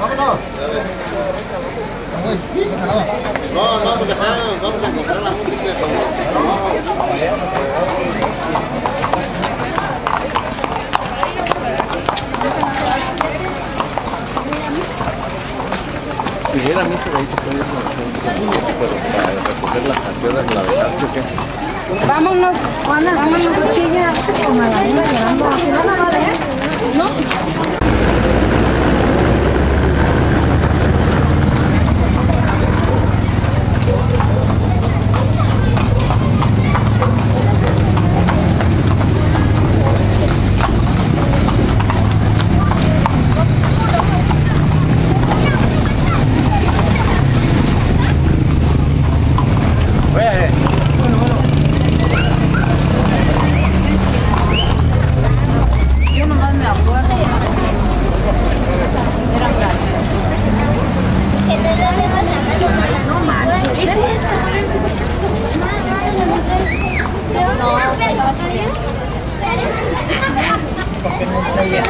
Vámonos. No, no, porque vamos a comprar la música. Si misa de ahí se puede ir pero para recoger las la o qué? Vámonos, Juana, vámonos, chica. Como a la una llegando. Si no, Porque no sabía.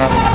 Uh,